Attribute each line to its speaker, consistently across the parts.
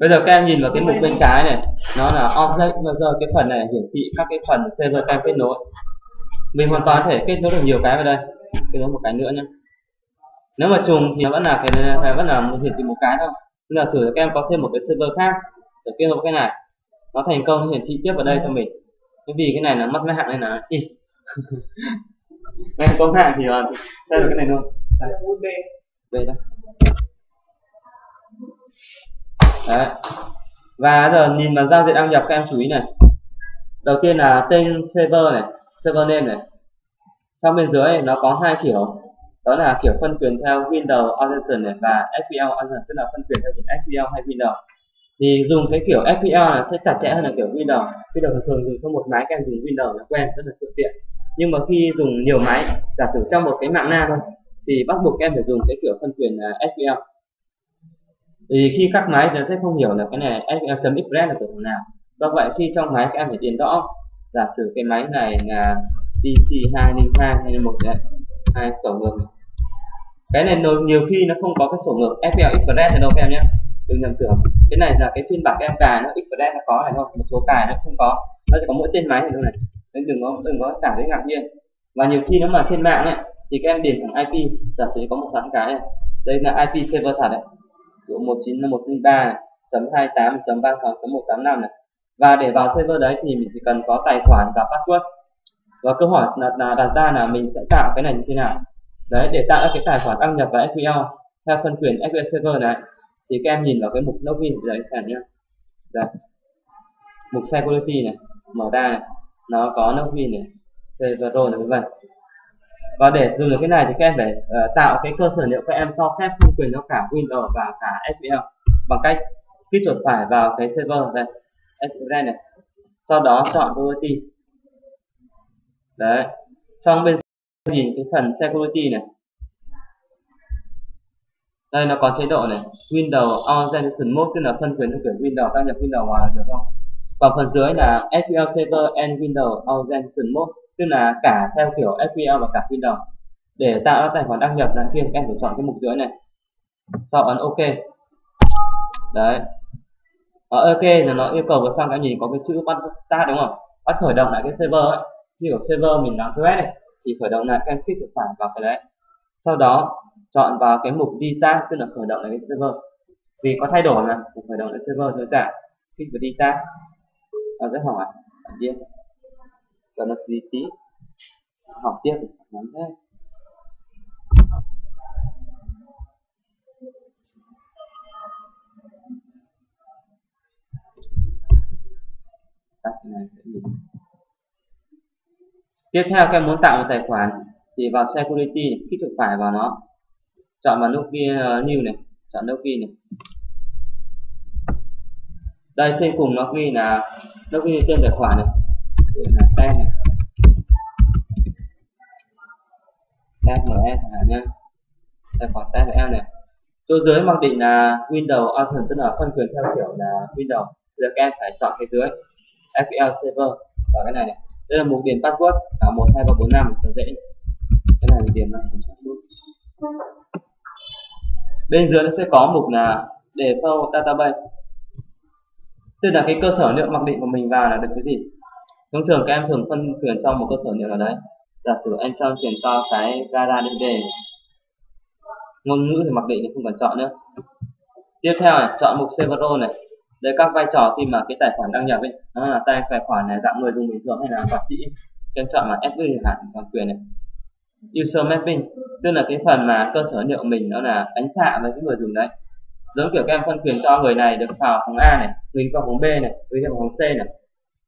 Speaker 1: bây giờ các em nhìn vào cái mục bên trái này nó là object bây giờ cái phần này hiển thị các cái phần server các em kết nối. Mình hoàn toàn thể kết nối được nhiều cái vào đây. Kết nối một cái nữa nhé. Nếu mà trùng thì vẫn là cái vẫn là hiển thị một cái thôi. Nên là thử các em có thêm một cái server khác để kết nối cái này. Nó thành công hiển thị tiếp vào đây cho mình. Bởi vì cái này là mất mạng nên là ít ngay có mạng thì là đây là cái này luôn đây. Đây đây đấy. Và giờ nhìn vào giao diện đăng nhập các em chú ý này. Đầu tiên là tên server này server name này. Sau bên dưới này, nó có hai kiểu. Đó là kiểu phân quyền theo Windows Authentication này và SQL Authentication tức là phân quyền theo kiểu SQL hay Windows. Thì dùng cái kiểu SQL là sẽ chặt chẽ hơn là kiểu Windows. Windows thường thường dùng cho một máy các em dùng Windows là quen rất là thuận tiện. Nhưng mà khi dùng nhiều máy giả sử trong một cái mạng LAN thôi thì bắt buộc em phải dùng cái kiểu phân quyền à, SQL vì thì khi các máy nó sẽ không hiểu là cái này SQL.express là kiểu nào. Do vậy khi trong máy các em phải điền rõ, giả sử cái máy này là PC 202 hay một hai sổ ngược cái này nhiều khi nó không có cái sổ ngược SQL Express này đâu các em nhé. Đừng nhầm tưởng. Cái này là cái phiên bản em cài nó Express nó có này thôi, một số cài nó không có. Nó chỉ có mỗi tên máy này thôi này. Nên đừng có đừng có cảm thấy ngạc nhiên. Và nhiều khi nó mà trên mạng ấy, thì các em điền thẳng IP giả sử có một sẵn cái này. Đây là IP server thật đấy của 19103 chấm 28 chấm 36 chấm 185 này. Và để vào server đấy thì mình chỉ cần có tài khoản và password. Và câu hỏi là, là đặt ra là mình sẽ tạo cái này như thế nào? Đấy để tạo ra cái tài khoản đăng nhập vào SQL theo phân quyền SQL Server này thì các em nhìn vào cái mục login đấy xem nhé. Đây. Mục security này mở ra này nó có login này server role này vân vân và để dùng được cái này thì các em phải uh, tạo cái cơ sở liệu các em cho phép phân quyền cho cả Windows và cả SQL bằng cách kích chuột phải vào cái server đây SQL này. Sau đó chọn security đấy. Trong bên nhìn cái phần security này. Đây nó có chế độ này Windows Authentication Mode tức là phân quyền cho kiểu Windows đăng nhập Windows vào được không? Còn phần dưới là SQL Server and Windows Authentication Mode tức là cả theo kiểu SQL và cả Windows để tạo ra tài khoản đăng nhập là kia em phải chọn cái mục dưới này. Sau ấn OK. Đấy. Ở OK là nó yêu cầu vào sang cái nhìn có cái chữ bắt start đúng không? Bắt khởi động lại cái server ấy. Khi ở server mình làm QS này, thì khởi động lại các em kích chuột phải vào cái đấy. Sau đó, chọn vào cái mục data tức là khởi động lại cái server. Vì có thay đổi mà khởi động lại server rồi trả kích vào restart nó sẽ hỏi bản cho nó duy tí học tiếp. Ngắn thế. Tắt này sẽ nhìn. Tiếp theo các em muốn tạo một tài khoản thì vào security kích chuột phải vào nó chọn vào login uh, new này chọn login này. Đây trên cùng nó ghi là login tên tài khoản này là tên này SME chẳng hạn nhé tài khoản tên của em này số dưới mặc định là Windows Option tức là phân quyền theo kiểu là Windows giờ các em phải chọn cái dưới SQL Server và cái này này đây là mục điền password là một hai ba bốn năm cho dễ cái này mình điền là bên dưới nó sẽ có mục là default database tức là cái cơ sở liệu mặc định của mình vào là được cái gì? Thông thường các em thường phân quyền cho một cơ sở liệu nào đấy. Giả sử anh cho quyền cho cái gara DB ngôn ngữ thì mặc định thì không cần chọn nữa. Tiếp theo này, chọn mục Several này. Đây các vai trò khi mà cái tài khoản đăng nhập ấy, nó là tài tài khoản này dạng người dùng bình thường hay là quản trị em chọn là FV hạn toàn quyền này. User mapping, tức là cái phần mà cơ sở liệu mình nó là ánh xạ với cái người dùng đấy. Giống kiểu các em phân quyền cho người này được vào phòng A này, người vào phòng B này, người vào phòng C này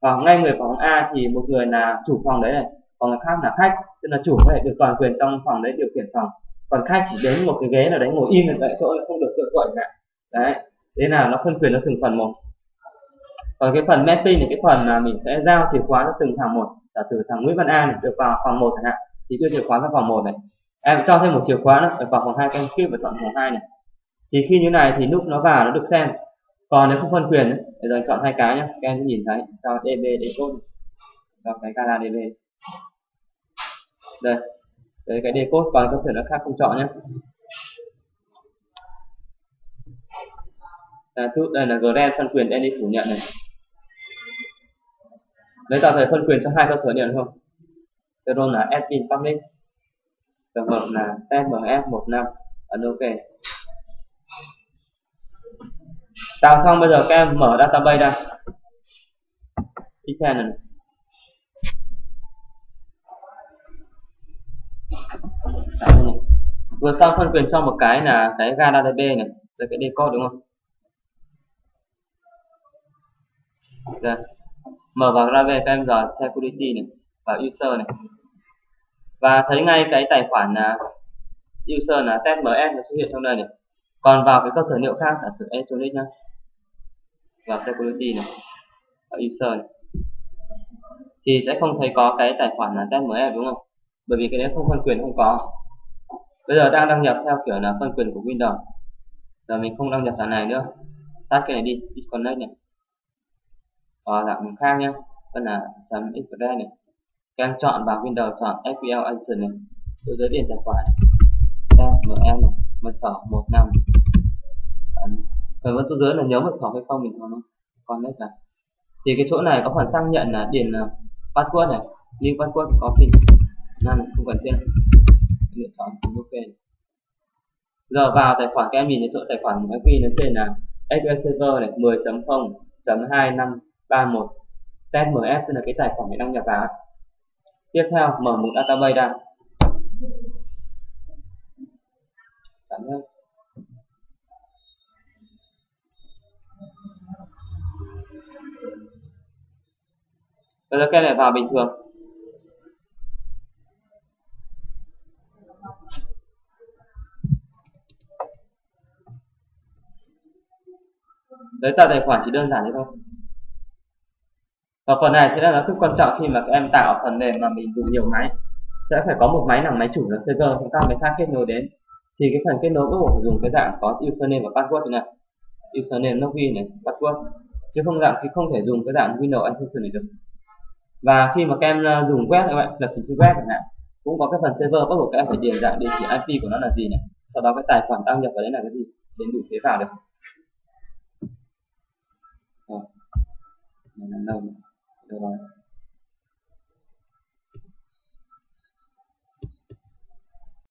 Speaker 1: và ngay người phòng A thì một người là chủ phòng đấy này, còn người khác là khách. Tức là chủ có thể được toàn quyền trong phòng đấy điều khiển phòng. Còn khách chỉ đến một cái ghế nào đấy, ngồi im tại chỗ không được tự quậy cả. Đấy, thế là nó phân quyền nó từng phần một. Còn cái phần mapping thì cái phần mà mình sẽ giao chìa khóa cho từng thằng một, giả sử thằng Nguyễn Văn A này được vào phòng một chẳng hạn, thì đưa chìa khóa vào phòng một này. Em cho thêm một chìa khóa nữa vào phòng hai các em click vào chọn phòng hai này. Thì khi như này thì lúc nó vào nó được xem còn nếu không phân quyền ấy, giờ chọn hai cái nhé các em nhìn thấy cho db decode cho cái gala db đây đấy cái decode còn các thể nó khác không chọn nhé à, đây là grant phân quyền any phủ nhận này. Lấy tạo thể phân quyền cho hai cơ sở nhận không? Cái role là admin public trường hợp là tmf15 ấn ok đào xong bây giờ các em mở database ra. Excel này. Đấy, vừa xong phân quyền cho một cái là cái ga database này rồi cái decode đúng không? Đây. mở vào Grave các em dò security này và user này. Và thấy ngay cái tài khoản là user là testms nó xuất hiện trong đây này. Còn vào cái cơ sở liệu khác là thử electronic nhá vào security này. Ở user này thì sẽ không thấy có cái tài khoản là testms đúng không? Bởi vì cái đấy không, phân quyền không có. Bây giờ đang đăng nhập theo kiểu là phân quyền của Windows. Giờ mình không đăng nhập dạng này nữa. Tắt cái này đi, disconnect này. Ở dạng khác nhé vẫn là chấm express này. Các em chọn vào Windows, chọn SQL Action này. Tôi giới điền tài khoản tml này. Mật khẩu 15 rồi vẫn số dưới là nhớ mật khẩu hay không mình còn còn đấy cả. Thì cái chỗ này có phần xác nhận là điền ờ, password này. Link password có pin. Nên không cần thiết. Lựa chọn ok giờ vào tài khoản, các em nhìn thấy chỗ tài khoản của các nó trên là SQL Server này 10.0.2531 test MS tức là cái tài khoản mình đăng nhập vào. Tiếp theo, mở một database ra. Cảm ơn. Bây giờ cái này vào bình thường. Đấy, tạo tài khoản chỉ đơn giản thế thôi. Và phần này sẽ là nó rất quan trọng khi mà các em tạo phần mềm mà mình dùng nhiều máy. Sẽ phải có một máy là máy chủ là server, chúng ta mới khác kết nối đến. Thì cái phần kết nối bắt buộc dùng cái dạng có username và password như này. Username, login này, password. Chứ không dạng thì không thể dùng cái dạng Windows Antivirus này được và khi mà các em ờ, dùng web các bạn, lập trình web chẳng hạn, cũng có cái phần server bắt buộc các em phải điền dạng địa chỉ IP của nó là gì này, sau đó cái tài khoản đăng nhập vào đấy là cái gì đến đủ thế vào ờ. được. Rồi này là lâu rồi.